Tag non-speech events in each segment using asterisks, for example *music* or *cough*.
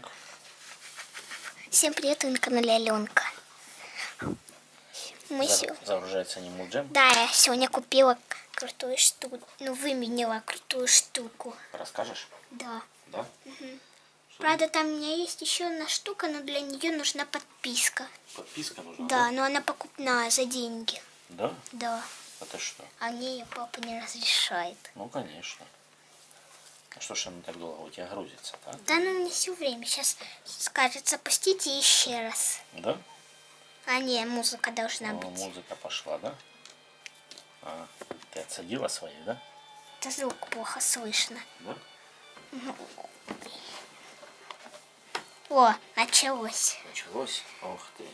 Так. Всем привет, вы на канале Аленка. Мы За- сё- Загружается не муджем. Да, я сегодня купила крутую штуку. Ну, выменила крутую штуку. Расскажешь? Да. Да? Правда, там у меня есть еще одна штука, но для нее нужна подписка. Подписка нужна? Да, но она покупная за деньги. Да? Да. Это что? А мне ее папа не разрешает. Ну, конечно. А что ж она так долго у тебя грузится, так? Да, ну не все время. Сейчас скажет запустите еще раз. Да? А не, музыка должна О, быть. музыка пошла, да? А, ты отсадила свои, да? Это звук плохо слышно. Да? О, началось. Началось? Ух ты.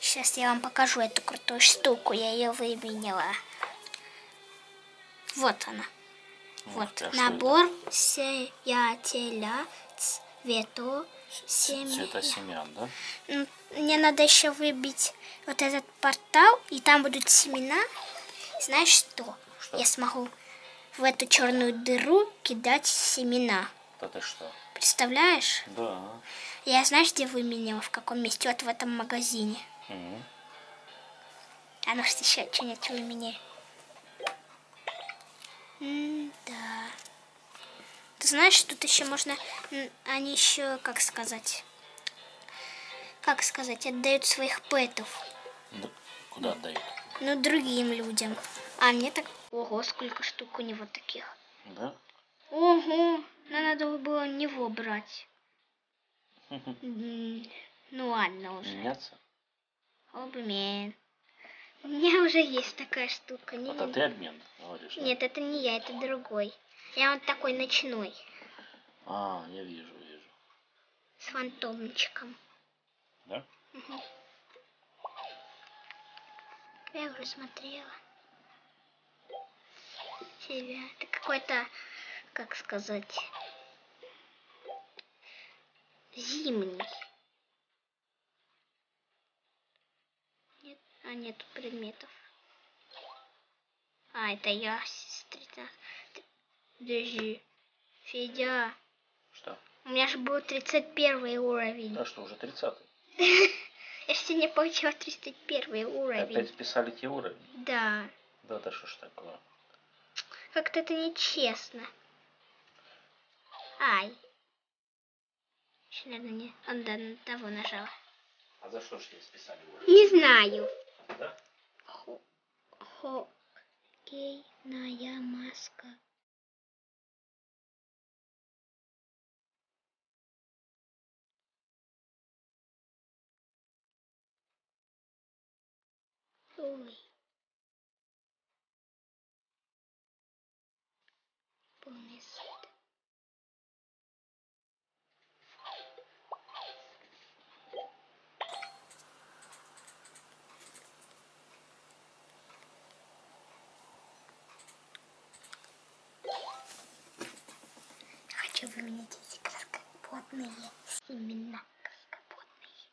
Сейчас я вам покажу эту крутую штуку. Я ее выменила. Вот она. Вот ты, а набор сеятеля цвету семьи. Цвета семян, да? Мне надо еще выбить вот этот портал, и там будут семена. Знаешь что? Что? Я смогу в эту черную дыру кидать семена. Да ты что? Представляешь? Да. Я знаешь, где выменила, в каком месте? Вот в этом магазине. Мгм. А ну что еще что-нибудь выменяй. М, Да. Ты знаешь, тут еще можно... Они еще, как сказать... Как сказать, отдают своих пэтов. Да. Куда отдают? Ну, другим людям. А мне так... Ого, сколько штук у него таких. Да? Ого, но надо было у него брать. *laughs* Ну ладно уже. Меняться? Обмен. У меня уже есть такая штука. Не- Это ты обмен говоришь, да? Нет, это не я, это другой. Я вот такой ночной, А, я вижу, вижу. с фантомчиком. Да? Я уже смотрела. Себя. Это какой-то, как сказать, зимний. Нет, предметов. А, это я, сестрица. Подожди. Федя, Что? у меня же был 31 уровень. Да что, уже 30 *laughs* Я же сегодня получила 31 уровень. Опять списали те уровни? Да. Да, да что ж такое? Как-то это нечестно. Ай. Еще, наверное, не... Он, на того нажала. А за что ж тебе списали уровни? Не знаю. Хоккейная маска. Ой. Краскоплотные семена. Краскоплотные.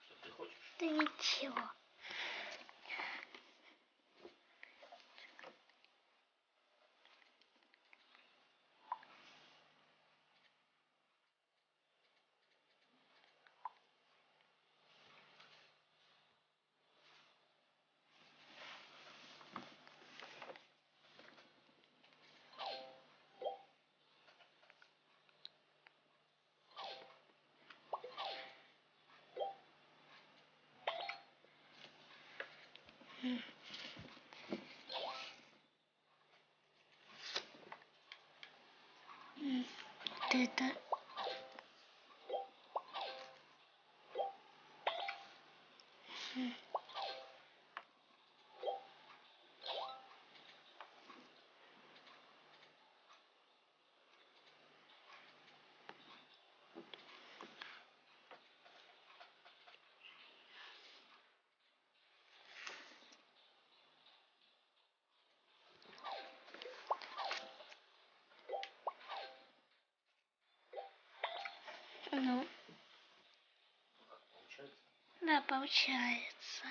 Что ты хочешь? Да. Вот это. Ну, Получается? Да, получается.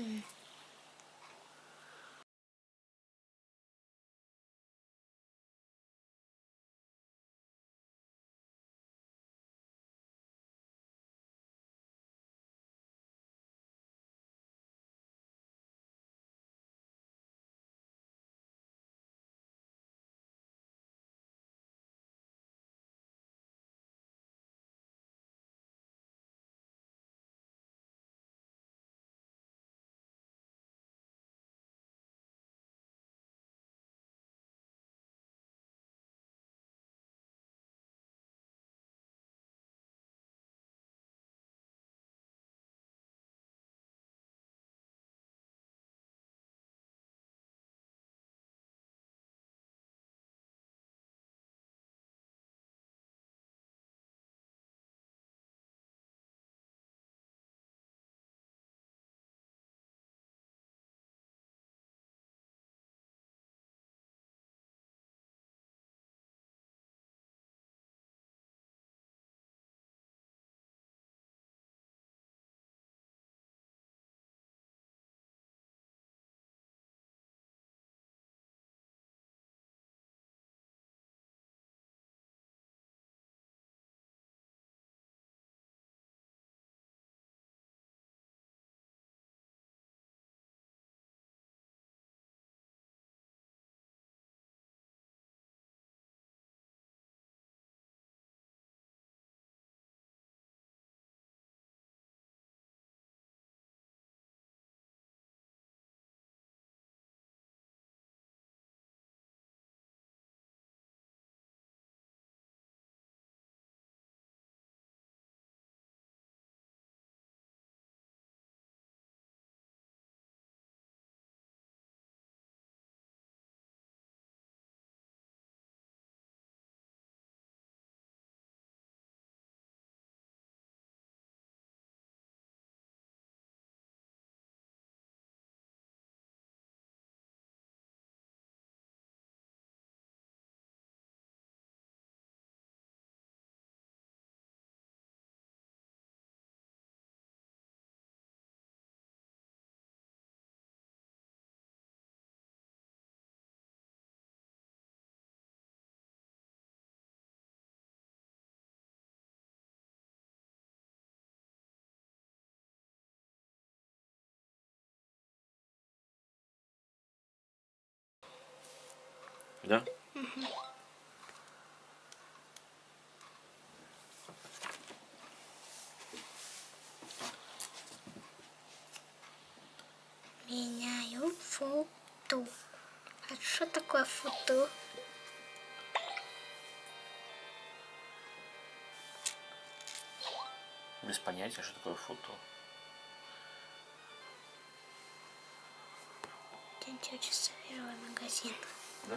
Mm. Да? Меняю фото. А что такое фото? Без понятия, что такое фото. Учиться в первый магазин. Да?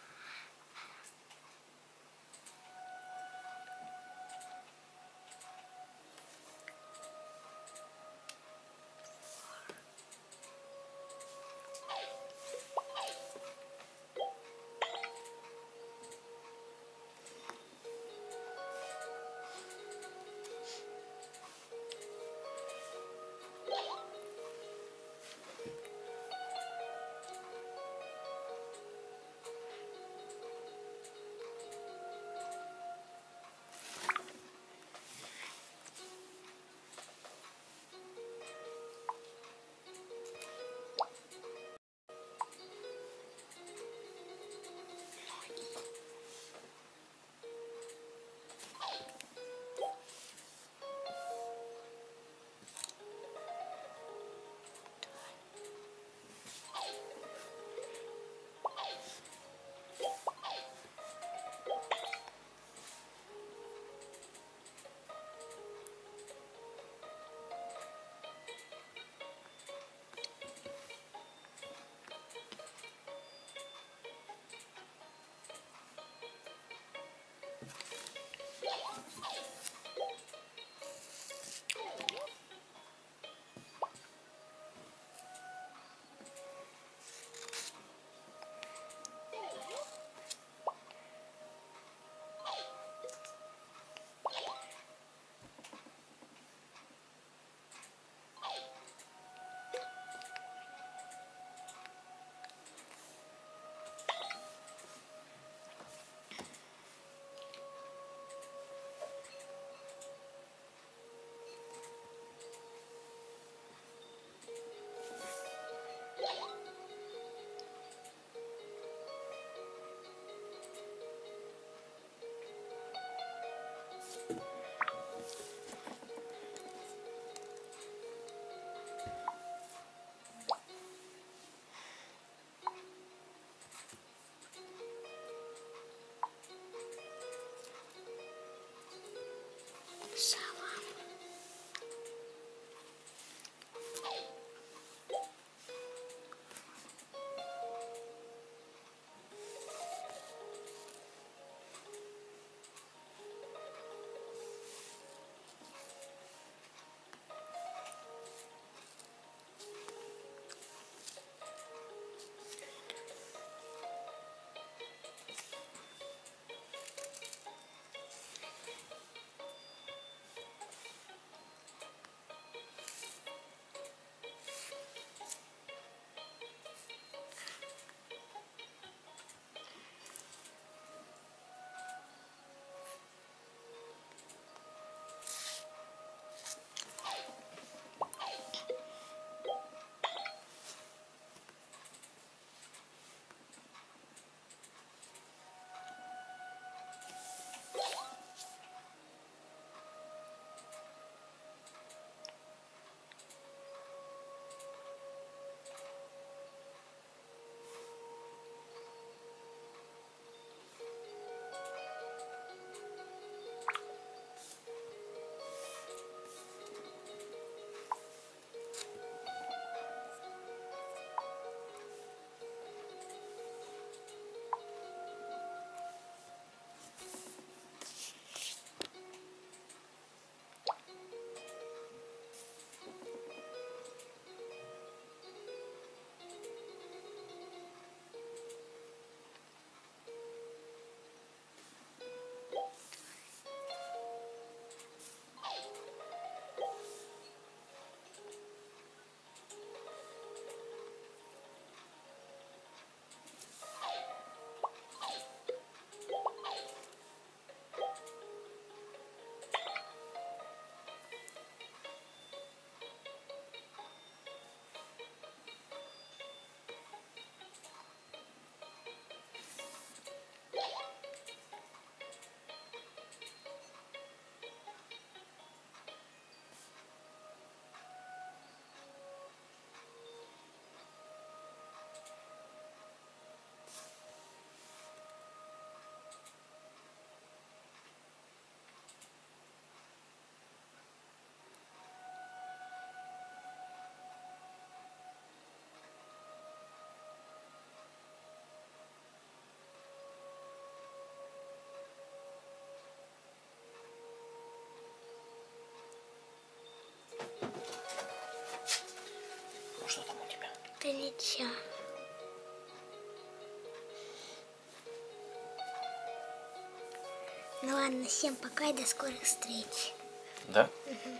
Ну ладно, всем пока и до скорых встреч. Да? Мгм.